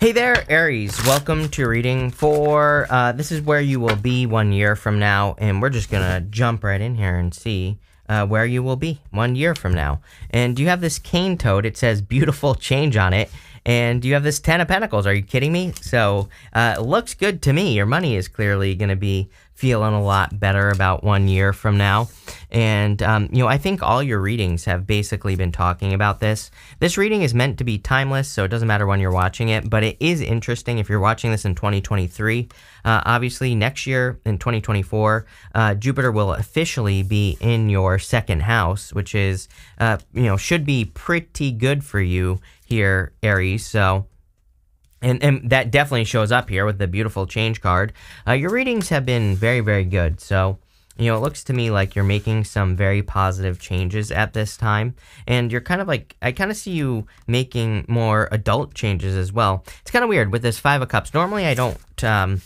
Hey there, Aries. Welcome to reading for uh, this is where you will be one year from now, and we're just gonna jump right in here and see uh, where you will be one year from now. And you have this cane toad. It says beautiful change on it. And you have this Ten of Pentacles. Are you kidding me? So uh, it looks good to me. Your money is clearly going to be feeling a lot better about one year from now. And, um, you know, I think all your readings have basically been talking about this. This reading is meant to be timeless, so it doesn't matter when you're watching it, but it is interesting if you're watching this in 2023. Uh, obviously, next year in 2024, uh, Jupiter will officially be in your second house, which is, uh, you know, should be pretty good for you here, Aries. So, and, and that definitely shows up here with the beautiful change card. Uh, your readings have been very, very good. So, you know, it looks to me like you're making some very positive changes at this time. And you're kind of like, I kind of see you making more adult changes as well. It's kind of weird with this Five of Cups. Normally, I don't, um,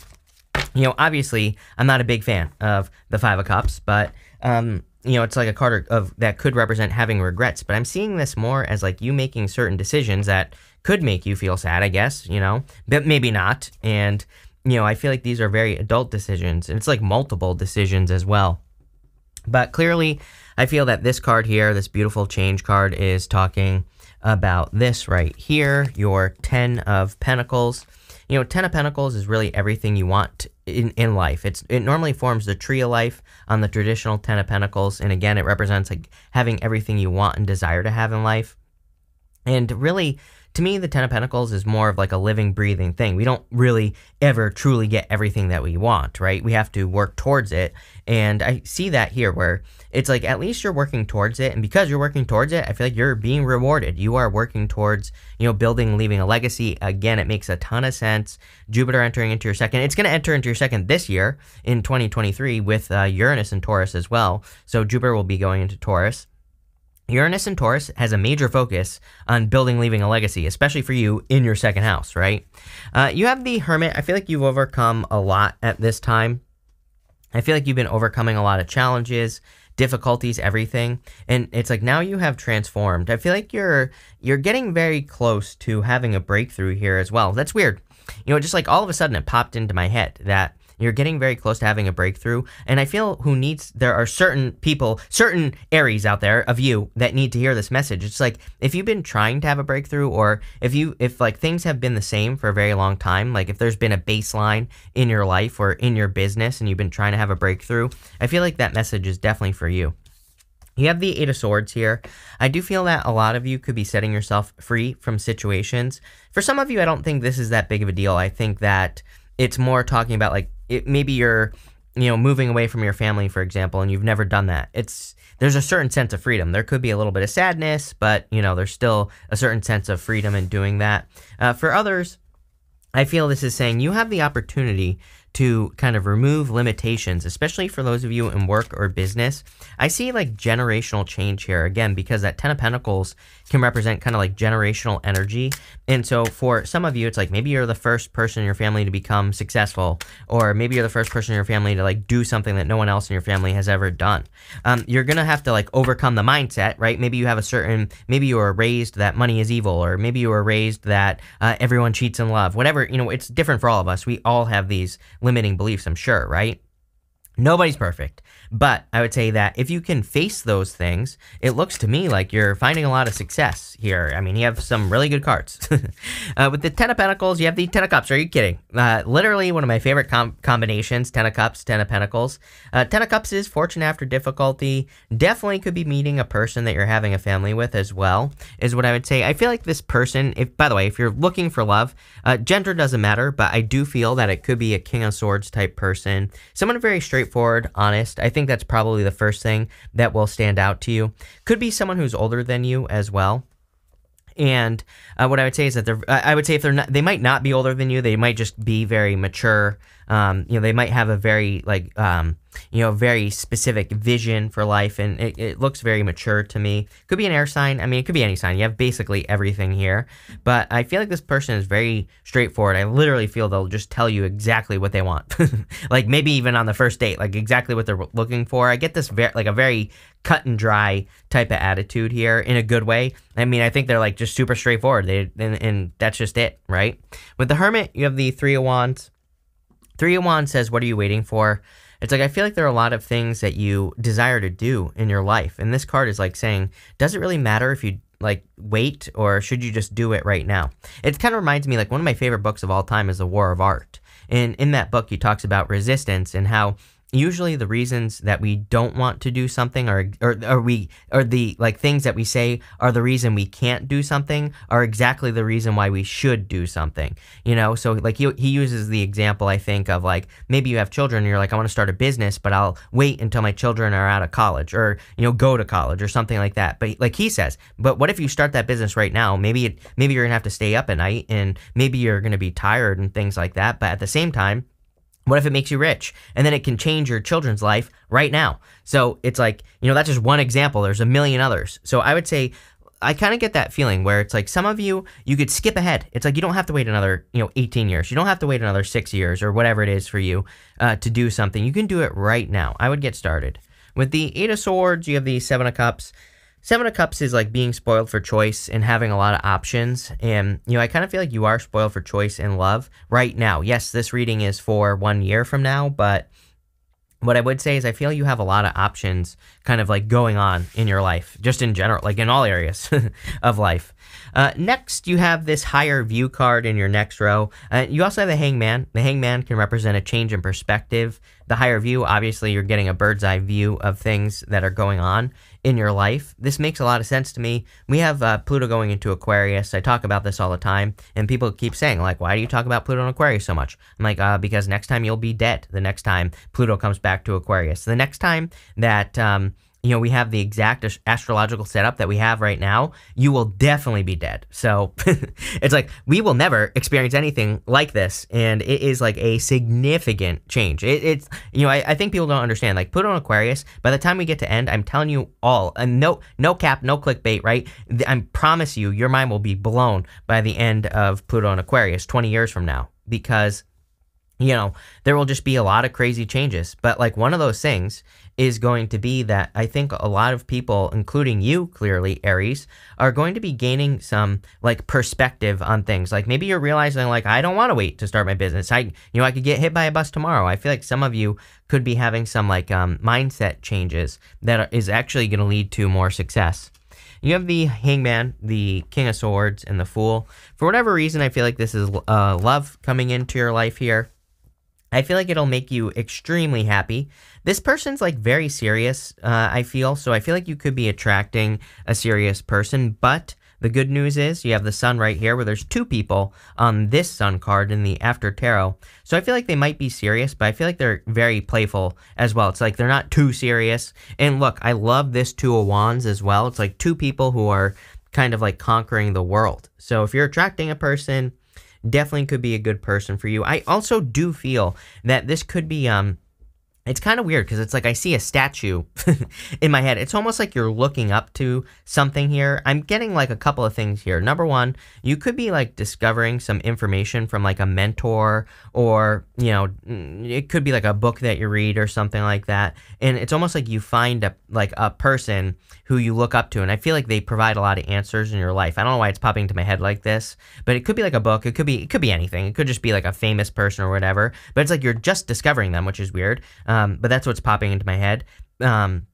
you know, obviously, I'm not a big fan of the Five of Cups, but, um, you know, it's like a card of that could represent having regrets, but I'm seeing this more as like you making certain decisions that could make you feel sad, I guess, you know, but maybe not. And, you know, I feel like these are very adult decisions, and it's like multiple decisions as well. But clearly, I feel that this card here, this beautiful change card, is talking about this right here, your 10 of Pentacles. You know, Ten of Pentacles is really everything you want in, in life. It's It normally forms the tree of life on the traditional Ten of Pentacles. And again, it represents like having everything you want and desire to have in life. And really, to me, the Ten of Pentacles is more of like a living, breathing thing. We don't really ever truly get everything that we want, right? We have to work towards it. And I see that here where it's like at least you're working towards it. And because you're working towards it, I feel like you're being rewarded. You are working towards, you know, building, leaving a legacy. Again, it makes a ton of sense. Jupiter entering into your second. It's going to enter into your second this year in 2023 with uh, Uranus and Taurus as well. So Jupiter will be going into Taurus. Uranus and Taurus has a major focus on building, leaving a legacy, especially for you in your second house, right? Uh, you have the Hermit. I feel like you've overcome a lot at this time. I feel like you've been overcoming a lot of challenges, difficulties, everything, and it's like now you have transformed. I feel like you're you're getting very close to having a breakthrough here as well. That's weird. You know, just like all of a sudden it popped into my head that you're getting very close to having a breakthrough. And I feel who needs, there are certain people, certain Aries out there of you that need to hear this message. It's like if you've been trying to have a breakthrough or if you, if like things have been the same for a very long time, like if there's been a baseline in your life or in your business and you've been trying to have a breakthrough, I feel like that message is definitely for you. You have the Eight of Swords here. I do feel that a lot of you could be setting yourself free from situations. For some of you, I don't think this is that big of a deal. I think that it's more talking about like it, maybe you're you know moving away from your family for example and you've never done that. It's there's a certain sense of freedom. There could be a little bit of sadness but you know there's still a certain sense of freedom in doing that. Uh, for others i feel this is saying you have the opportunity to kind of remove limitations, especially for those of you in work or business. I see like generational change here again because that 10 of Pentacles can represent kind of like generational energy. And so for some of you, it's like maybe you're the first person in your family to become successful, or maybe you're the first person in your family to like do something that no one else in your family has ever done. Um, you're going to have to like overcome the mindset, right? Maybe you have a certain, maybe you were raised that money is evil, or maybe you were raised that uh, everyone cheats in love, whatever, you know, it's different for all of us. We all have these limiting beliefs, I'm sure, right? Nobody's perfect. But I would say that if you can face those things, it looks to me like you're finding a lot of success here. I mean, you have some really good cards. uh, with the Ten of Pentacles, you have the Ten of Cups. Are you kidding? Uh, literally one of my favorite com combinations Ten of Cups, Ten of Pentacles. Uh, Ten of Cups is fortune after difficulty. Definitely could be meeting a person that you're having a family with as well, is what I would say. I feel like this person, if by the way, if you're looking for love, uh, gender doesn't matter, but I do feel that it could be a King of Swords type person. Someone very straightforward, honest. I think that's probably the first thing that will stand out to you. Could be someone who's older than you as well. And uh, what I would say is that they're, I would say if they're not, they might not be older than you. They might just be very mature, Um, you know, they might have a very like um, you know, very specific vision for life, and it, it looks very mature to me. Could be an air sign. I mean, it could be any sign. You have basically everything here, but I feel like this person is very straightforward. I literally feel they'll just tell you exactly what they want, like maybe even on the first date, like exactly what they're looking for. I get this very like a very cut and dry type of attitude here in a good way. I mean, I think they're like just super straightforward. They and, and that's just it, right? With the Hermit, you have the Three of Wands. Three of Wands says, "What are you waiting for?" It's like I feel like there are a lot of things that you desire to do in your life, and this card is like saying, does it really matter if you like wait or should you just do it right now? It kind of reminds me like one of my favorite books of all time is The War of Art. And in that book, he talks about resistance and how usually the reasons that we don't want to do something or or, we or the like things that we say are the reason we can't do something are exactly the reason why we should do something you know? So like he, he uses the example i think of like maybe you have children and you're like i want to start a business but i'll wait until my children are out of college or you know go to college or something like that. But like he says but what if you start that business right now? Maybe it maybe you're gonna have to stay up at night and maybe you're gonna be tired and things like that. But at the same time what if it makes you rich? And then it can change your children's life right now. So it's like, you know, that's just one example. There's a million others. So I would say, I kind of get that feeling where it's like some of you, you could skip ahead. It's like you don't have to wait another, you know, 18 years. You don't have to wait another six years or whatever it is for you uh, to do something. You can do it right now. I would get started. With the Eight of Swords, you have the Seven of Cups. Seven of Cups is like being spoiled for choice and having a lot of options. And, you know, I kind of feel like you are spoiled for choice in love right now. Yes, this reading is for one year from now, but what I would say is I feel you have a lot of options kind of like going on in your life, just in general, like in all areas of life. Uh, next, you have this higher view card in your next row. Uh, you also have the hangman. The hangman can represent a change in perspective. The higher view, obviously, you're getting a bird's eye view of things that are going on in your life. This makes a lot of sense to me. We have uh, Pluto going into Aquarius. I talk about this all the time, and people keep saying, like, why do you talk about Pluto and Aquarius so much? I'm like, uh, because next time you'll be dead. The next time Pluto comes back to Aquarius. The next time that um, you know, we have the exact astrological setup that we have right now, you will definitely be dead. So it's like we will never experience anything like this. And it is like a significant change. It, it's, you know, I, I, think people don't understand. Like, put on Aquarius, by the time we get to end, I'm telling you all, and no, no cap, no clickbait, right? I promise you, your mind will be blown by the end of Pluto and Aquarius 20 years from now because you know, there will just be a lot of crazy changes. But like one of those things is going to be that I think a lot of people, including you, clearly, Aries, are going to be gaining some like perspective on things. Like maybe you're realizing, like, I don't want to wait to start my business. I, you know, I could get hit by a bus tomorrow. I feel like some of you could be having some like um, mindset changes that is actually going to lead to more success. You have the Hangman, the King of Swords, and the Fool. For whatever reason, I feel like this is uh, love coming into your life here. I feel like it'll make you extremely happy. This person's like very serious, uh, I feel. So I feel like you could be attracting a serious person. But the good news is you have the sun right here where there's two people on this sun card in the after tarot. So I feel like they might be serious, but I feel like they're very playful as well. It's like they're not too serious. And look, I love this two of wands as well. It's like two people who are kind of like conquering the world. So if you're attracting a person definitely could be a good person for you. I also do feel that this could be um it's kind of weird because it's like I see a statue in my head. It's almost like you're looking up to something here. I'm getting like a couple of things here. Number one, you could be like discovering some information from like a mentor or, you know, it could be like a book that you read or something like that. And it's almost like you find a like a person who you look up to. And I feel like they provide a lot of answers in your life. I don't know why it's popping into my head like this, but it could be like a book. It could be, it could be anything. It could just be like a famous person or whatever. But it's like you're just discovering them, which is weird. Um, but that's what's popping into my head. Um,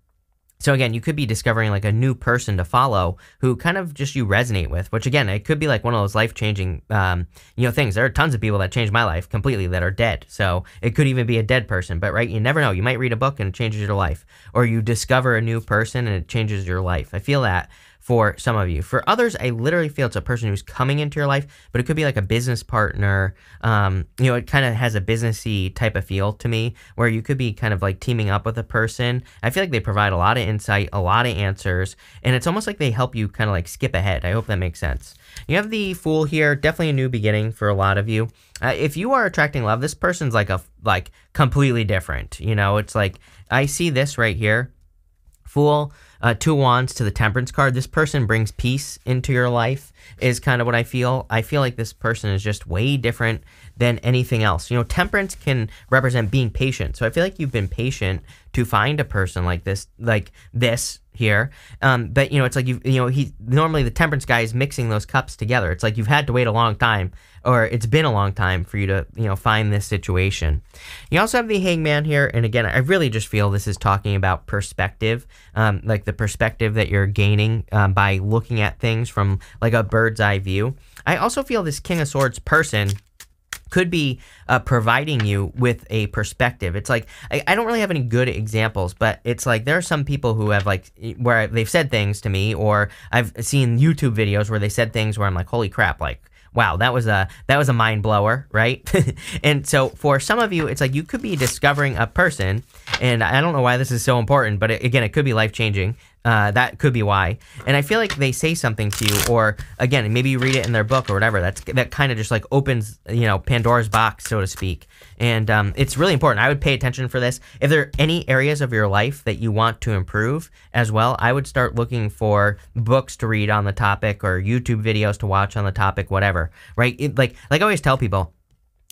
so again, you could be discovering like a new person to follow who kind of just you resonate with, which again, it could be like one of those life changing, um, you know, things. There are tons of people that changed my life completely that are dead. So it could even be a dead person, but right, you never know. You might read a book and it changes your life, or you discover a new person and it changes your life. I feel that for some of you. For others, I literally feel it's a person who's coming into your life, but it could be like a business partner. Um, you know, it kind of has a businessy type of feel to me, where you could be kind of like teaming up with a person. I feel like they provide a lot of insight, a lot of answers, and it's almost like they help you kind of like skip ahead. I hope that makes sense. You have the Fool here, definitely a new beginning for a lot of you. Uh, if you are attracting love, this person's like a like completely different. You know, it's like I see this right here. Fool, uh, two wands to the temperance card. This person brings peace into your life, is kind of what I feel. I feel like this person is just way different than anything else. You know, temperance can represent being patient. So I feel like you've been patient to find a person like this, like this here. Um, but you know, it's like you you know he normally the temperance guy is mixing those cups together. It's like you've had to wait a long time, or it's been a long time for you to you know find this situation. You also have the hangman here, and again, I really just feel this is talking about perspective, um, like the perspective that you're gaining um, by looking at things from like a bird's eye view. I also feel this King of Swords person could be uh, providing you with a perspective. It's like I, I, don't really have any good examples, but it's like there are some people who have like where they've said things to me, or I've seen YouTube videos where they said things where I'm like, holy crap, like wow, that was a that was a mind blower, right? and so for some of you, it's like you could be discovering a person, and I don't know why this is so important, but it, again, it could be life changing. Uh, that could be why. And I feel like they say something to you, or again, maybe you read it in their book or whatever. That's that kind of just like opens, you know, Pandora's box, so to speak. And um, it's really important. I would pay attention for this. If there are any areas of your life that you want to improve as well, I would start looking for books to read on the topic or YouTube videos to watch on the topic, whatever. Right? It, like like I always tell people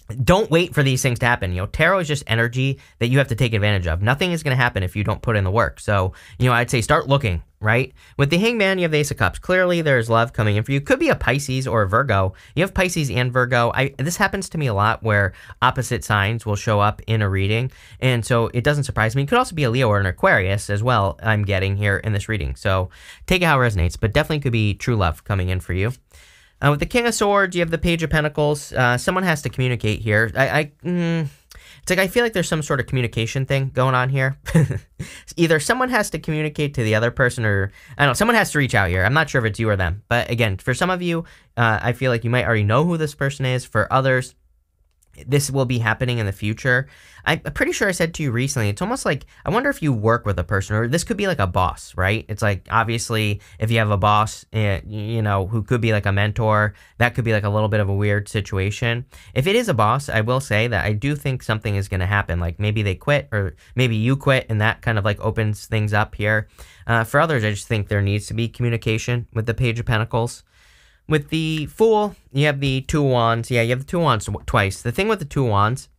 don't wait for these things to happen. You know, tarot is just energy that you have to take advantage of. Nothing is going to happen if you don't put in the work. So, you know, I'd say start looking, right? With the Hangman, you have the Ace of Cups. Clearly, there's love coming in for you. Could be a Pisces or a Virgo. You have Pisces and Virgo. I this happens to me a lot where opposite signs will show up in a reading, and so it doesn't surprise me. It could also be a Leo or an Aquarius as well. I'm getting here in this reading. So take it how it resonates, but definitely could be true love coming in for you. Uh, with the King of Swords, you have the Page of Pentacles. Uh, someone has to communicate here. I, I mm, it's like I feel like there's some sort of communication thing going on here. Either someone has to communicate to the other person, or I don't know, someone has to reach out here. I'm not sure if it's you or them, but again, for some of you, uh, I feel like you might already know who this person is. For others, this will be happening in the future. I'm pretty sure I said to you recently, it's almost like I wonder if you work with a person or this could be like a boss, right? It's like obviously if you have a boss, eh, you know, who could be like a mentor, that could be like a little bit of a weird situation. If it is a boss, I will say that I do think something is going to happen. Like maybe they quit or maybe you quit and that kind of like opens things up here. Uh, for others, I just think there needs to be communication with the Page of Pentacles. With the Fool, you have the two wands. Yeah, you have the two wands twice. The thing with the two wands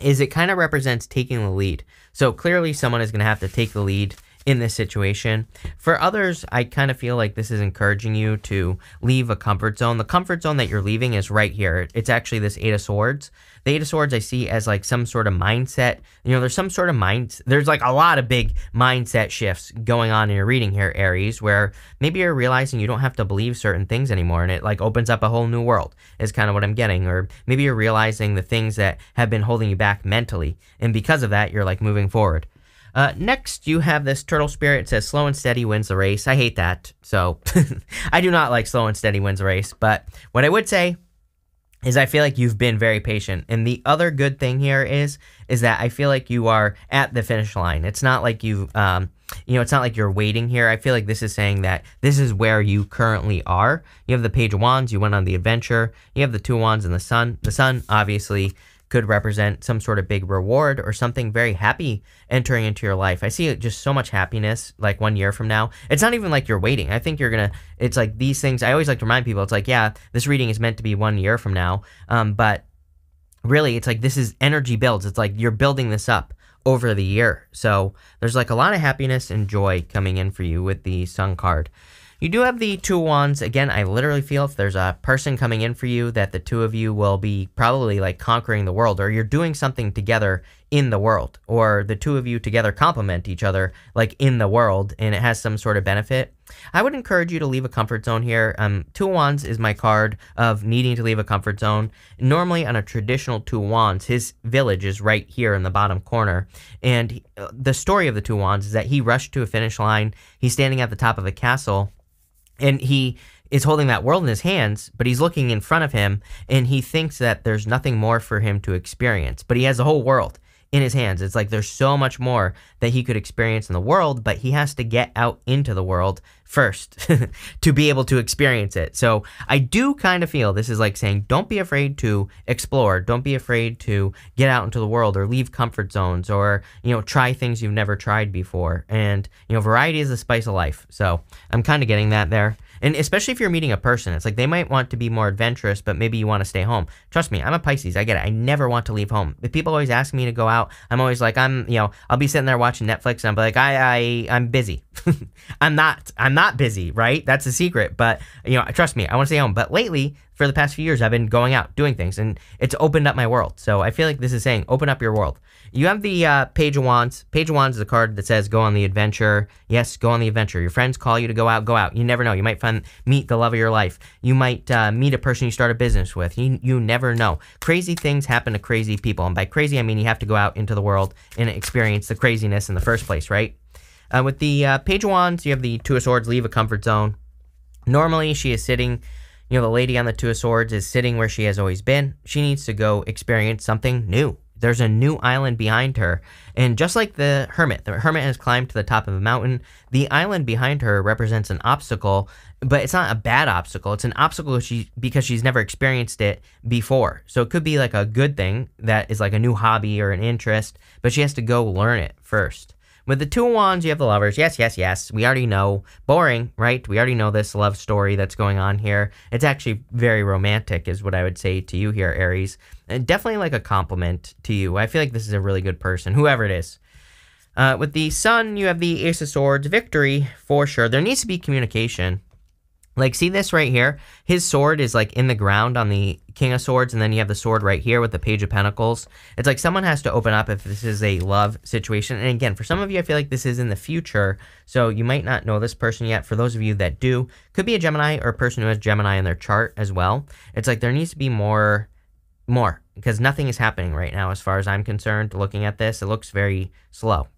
is it kind of represents taking the lead. So clearly someone is going to have to take the lead in this situation. For others, I kind of feel like this is encouraging you to leave a comfort zone. The comfort zone that you're leaving is right here. It's actually this Eight of Swords. The Swords I see as like some sort of mindset. You know, there's some sort of mind. There's like a lot of big mindset shifts going on in your reading here, Aries, where maybe you're realizing you don't have to believe certain things anymore, and it like opens up a whole new world. Is kind of what I'm getting. Or maybe you're realizing the things that have been holding you back mentally, and because of that, you're like moving forward. Uh, next, you have this turtle spirit. It says slow and steady wins the race. I hate that. So I do not like slow and steady wins the race. But what I would say is I feel like you've been very patient. And the other good thing here is is that I feel like you are at the finish line. It's not like you um you know, it's not like you're waiting here. I feel like this is saying that this is where you currently are. You have the page of wands, you went on the adventure. You have the two wands and the sun. The sun obviously could represent some sort of big reward or something very happy entering into your life. I see just so much happiness like one year from now. It's not even like you're waiting. I think you're to, it's like these things. I always like to remind people, it's like, yeah, this reading is meant to be one year from now. Um, but really, it's like this is energy builds. It's like you're building this up over the year. So there's like a lot of happiness and joy coming in for you with the sun card. You do have the two wands. Again, I literally feel if there's a person coming in for you that the two of you will be probably like conquering the world or you're doing something together in the world or the two of you together complement each other like in the world and it has some sort of benefit. I would encourage you to leave a comfort zone here. Um, two wands is my card of needing to leave a comfort zone. Normally on a traditional two wands, his village is right here in the bottom corner. And uh, the story of the two wands is that he rushed to a finish line. He's standing at the top of a castle and he is holding that world in his hands, but he's looking in front of him and he thinks that there's nothing more for him to experience. But he has the whole world in his hands. It's like there's so much more that he could experience in the world, but he has to get out into the world first to be able to experience it. So I do kind of feel this is like saying don't be afraid to explore, don't be afraid to get out into the world or leave comfort zones or, you know, try things you've never tried before. And, you know, variety is the spice of life. So I'm kind of getting that there. And especially if you're meeting a person, it's like they might want to be more adventurous, but maybe you want to stay home. Trust me, I'm a Pisces. I get it. I never want to leave home. If people always ask me to go out, I'm always like, I'm, you know, I'll be sitting there watching Netflix and I'm like, I, I, I'm busy. I'm not, I'm not busy, right? That's a secret. But, you know, trust me, I want to stay home. But lately, for the past few years, I've been going out, doing things, and it's opened up my world. So I feel like this is saying, open up your world. You have the uh, Page of Wands. Page of Wands is a card that says, go on the adventure. Yes, go on the adventure. Your friends call you to go out, go out. You never know. You might find, meet the love of your life. You might uh, meet a person you start a business with. You, you never know. Crazy things happen to crazy people. And by crazy, I mean you have to go out into the world and experience the craziness in the first place, right? Uh, with the uh, Page of Wands, you have the Two of Swords, leave a comfort zone. Normally, she is sitting you know, the lady on the Two of Swords is sitting where she has always been. She needs to go experience something new. There's a new island behind her. And just like the hermit, the hermit has climbed to the top of a mountain. The island behind her represents an obstacle, but it's not a bad obstacle. It's an obstacle she because she's never experienced it before. So it could be like a good thing that is like a new hobby or an interest, but she has to go learn it first. With the two of wands, you have the lovers. Yes, yes, yes. We already know. Boring, right? We already know this love story that's going on here. It's actually very romantic, is what I would say to you here, Aries. And definitely like a compliment to you. I feel like this is a really good person, whoever it is. Uh, with the sun, you have the Ace of Swords. Victory, for sure. There needs to be communication. Like, see this right here? His sword is like in the ground on the King of Swords, and then you have the sword right here with the Page of Pentacles. It's like someone has to open up if this is a love situation. And again, for some of you, I feel like this is in the future, so you might not know this person yet. For those of you that do, could be a Gemini or a person who has Gemini in their chart as well. It's like there needs to be more, more, because nothing is happening right now as far as I'm concerned. Looking at this, it looks very slow.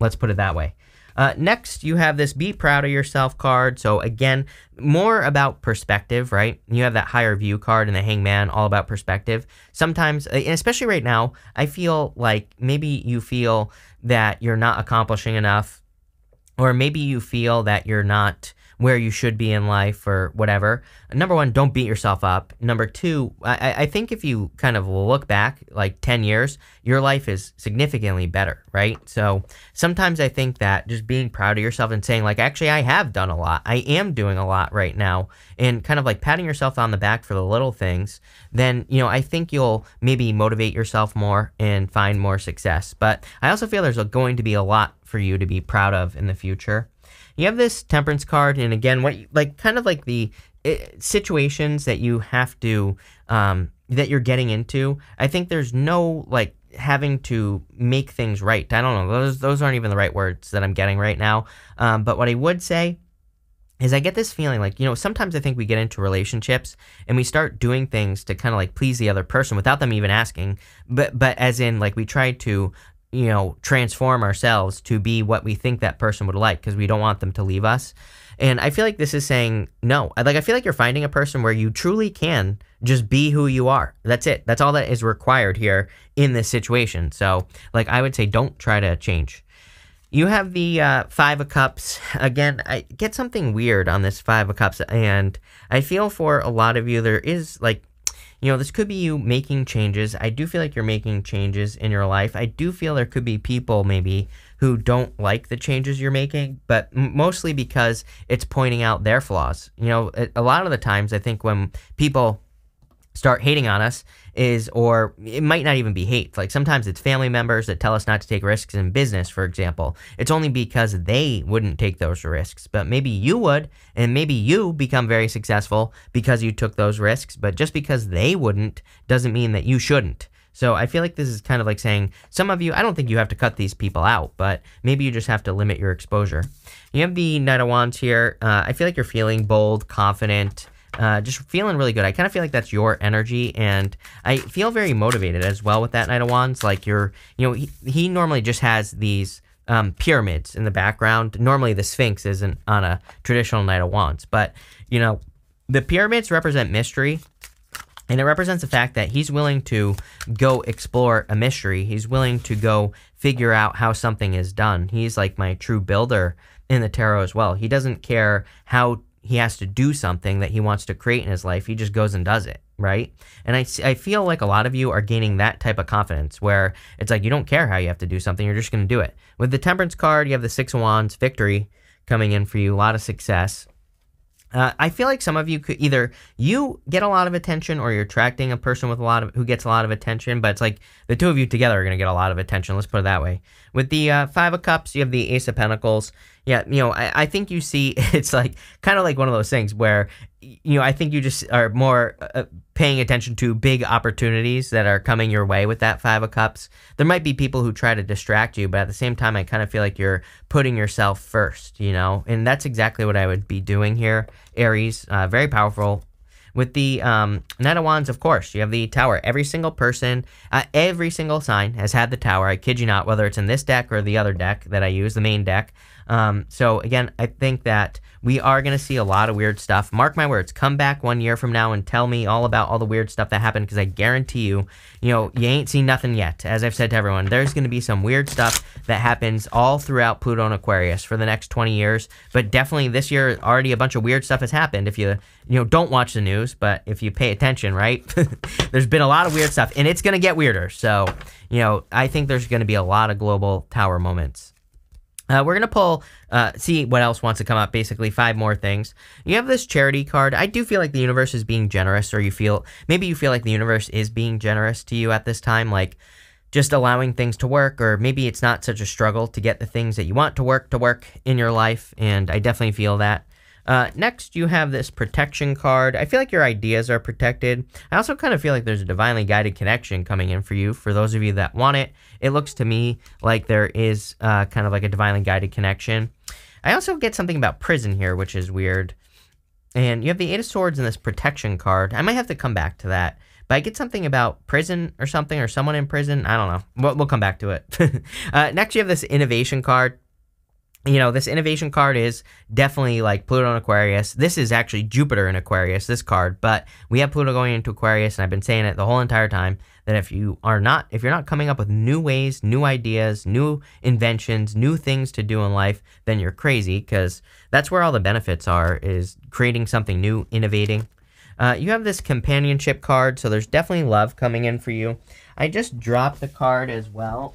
Let's put it that way. Uh, next, you have this Be Proud of Yourself card. So, again, more about perspective, right? You have that higher view card and the Hangman, all about perspective. Sometimes, especially right now, I feel like maybe you feel that you're not accomplishing enough, or maybe you feel that you're not where you should be in life or whatever. Number one, don't beat yourself up. Number two, I, I think if you kind of look back like 10 years, your life is significantly better, right? So sometimes I think that just being proud of yourself and saying, like, actually, I have done a lot. I am doing a lot right now. And kind of like patting yourself on the back for the little things, then, you know, I think you'll maybe motivate yourself more and find more success. But I also feel there's going to be a lot for you to be proud of in the future you have this temperance card, and again, what like kind of like the eh, situations that you have to um, that you're getting into. I think there's no like having to make things right. I don't know; those those aren't even the right words that I'm getting right now. Um, but what I would say is I get this feeling like, you know, sometimes I think we get into relationships and we start doing things to kind of like please the other person without them even asking. But but as in like we try to you know, transform ourselves to be what we think that person would like because we don't want them to leave us. And I feel like this is saying no. Like I feel like you're finding a person where you truly can just be who you are. That's it. That's all that is required here in this situation. So, like I would say don't try to change. You have the uh, Five of Cups. Again, I get something weird on this Five of Cups, and I feel for a lot of you there is like you know, this could be you making changes. I do feel like you're making changes in your life. I do feel there could be people maybe who don't like the changes you're making, but mostly because it's pointing out their flaws. You know, a lot of the times I think when people start hating on us is or it might not even be hate. Like sometimes it's family members that tell us not to take risks in business for example. It's only because they wouldn't take those risks. But maybe you would and maybe you become very successful because you took those risks. But just because they wouldn't doesn't mean that you shouldn't. So I feel like this is kind of like saying some of you, I don't think you have to cut these people out, but maybe you just have to limit your exposure. You have the Knight of Wands here. Uh, I feel like you're feeling bold, confident, uh, just feeling really good. I kind of feel like that's your energy, and I feel very motivated as well with that Knight of Wands. Like you're, you know, he, he normally just has these um, pyramids in the background. Normally, the Sphinx isn't on a traditional Knight of Wands, but you know, the pyramids represent mystery. And it represents the fact that he's willing to go explore a mystery. He's willing to go figure out how something is done. He's like my true builder in the tarot as well. He doesn't care how he has to do something that he wants to create in his life. He just goes and does it, right? And I, I feel like a lot of you are gaining that type of confidence where it's like you don't care how you have to do something, you're just going to do it. With the Temperance card, you have the Six of Wands, victory coming in for you, a lot of success. Uh, I feel like some of you could either you get a lot of attention or you're attracting a person with a lot of who gets a lot of attention, but it's like the two of you together are going to get a lot of attention. Let's put it that way. With the uh, Five of Cups, you have the Ace of Pentacles. Yeah, you know, I, I think you see it's like kind of like one of those things where you know I think you just are more uh, paying attention to big opportunities that are coming your way with that Five of Cups. There might be people who try to distract you, but at the same time, I kind of feel like you're putting yourself first, you know? And that's exactly what I would be doing here, Aries. Uh, very powerful. With the um, Knight of Wands, of course, you have the Tower. Every single person, uh, every single sign has had the Tower. I kid you not, whether it's in this deck or the other deck that I use, the main deck. Um, so again, I think that we are going to see a lot of weird stuff. Mark my words. Come back one year from now and tell me all about all the weird stuff that happened because I guarantee you, you know, you ain't seen nothing yet. As I've said to everyone, there's going to be some weird stuff that happens all throughout Pluto and Aquarius for the next 20 years. But definitely this year, already a bunch of weird stuff has happened. If you, you know, don't watch the news, but if you pay attention, right, there's been a lot of weird stuff and it's going to get weirder. So, you know, I think there's going to be a lot of global tower moments. Uh, we're gonna pull, uh, see what else wants to come up. Basically, five more things. You have this charity card. I do feel like the universe is being generous, or you feel maybe you feel like the universe is being generous to you at this time, like just allowing things to work, or maybe it's not such a struggle to get the things that you want to work to work in your life. And I definitely feel that. Uh, next, you have this protection card. I feel like your ideas are protected. I also kind of feel like there's a divinely guided connection coming in for you. For those of you that want it, it looks to me like there is uh, kind of like a divinely guided connection. I also get something about prison here, which is weird. And you have the Eight of Swords in this protection card. I might have to come back to that. But I get something about prison or something, or someone in prison. I don't know. We'll, we'll come back to it. uh, next, you have this innovation card you know, this innovation card is definitely like Pluto and Aquarius. This is actually Jupiter in Aquarius, this card, but we have Pluto going into Aquarius, and I've been saying it the whole entire time that if you are not, if you're not coming up with new ways, new ideas, new inventions, new things to do in life, then you're crazy because that's where all the benefits are, is creating something new, innovating. Uh, you have this companionship card, so there's definitely love coming in for you. I just dropped the card as well.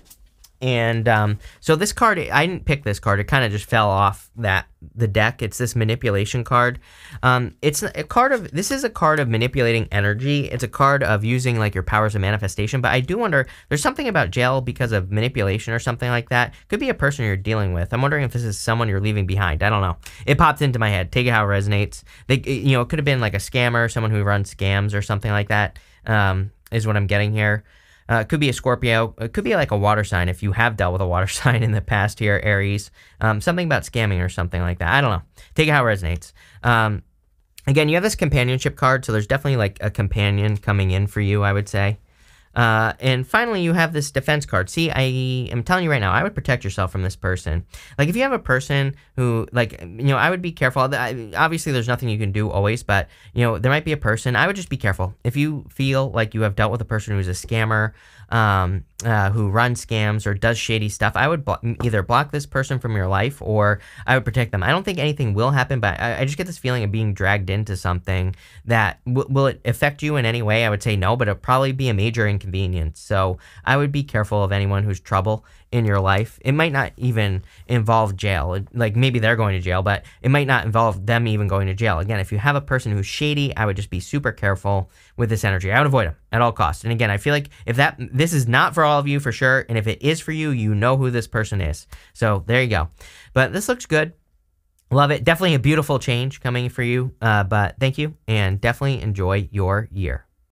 And um, so this card, I didn't pick this card. It kind of just fell off that the deck. It's this manipulation card. Um, it's a card of this is a card of manipulating energy. It's a card of using like your powers of manifestation. But I do wonder there's something about jail because of manipulation or something like that. Could be a person you're dealing with. I'm wondering if this is someone you're leaving behind. I don't know. It popped into my head. Take it how it resonates. They, you know, it could have been like a scammer, someone who runs scams or something like that. Um, is what I'm getting here. Uh, it could be a Scorpio. It could be like a water sign if you have dealt with a water sign in the past here, Aries. Um, something about scamming or something like that. I don't know. Take it how it resonates. Um, again, you have this companionship card, so there's definitely like a companion coming in for you, I would say. Uh, and finally, you have this defense card. See, I am telling you right now, I would protect yourself from this person. Like, if you have a person who, like, you know, I would be careful. Obviously, there's nothing you can do always, but, you know, there might be a person. I would just be careful. If you feel like you have dealt with a person who's a scammer, um, uh, who runs scams or does shady stuff, I would blo- either block this person from your life or I would protect them. I don't think anything will happen, but I, I just get this feeling of being dragged into something that will it affect you in any way? I would say no, but it'll probably be a major inconvenience. So I would be careful of anyone who's trouble in your life. It might not even involve jail. Like maybe they're going to jail, but it might not involve them even going to jail. Again, if you have a person who's shady, I would just be super careful with this energy. I would avoid them at all costs. And again, I feel like if that this is not for all of you for sure, and if it is for you, you know who this person is. So there you go. But this looks good. Love it. Definitely a beautiful change coming for you. Uh, but thank you, and definitely enjoy your year.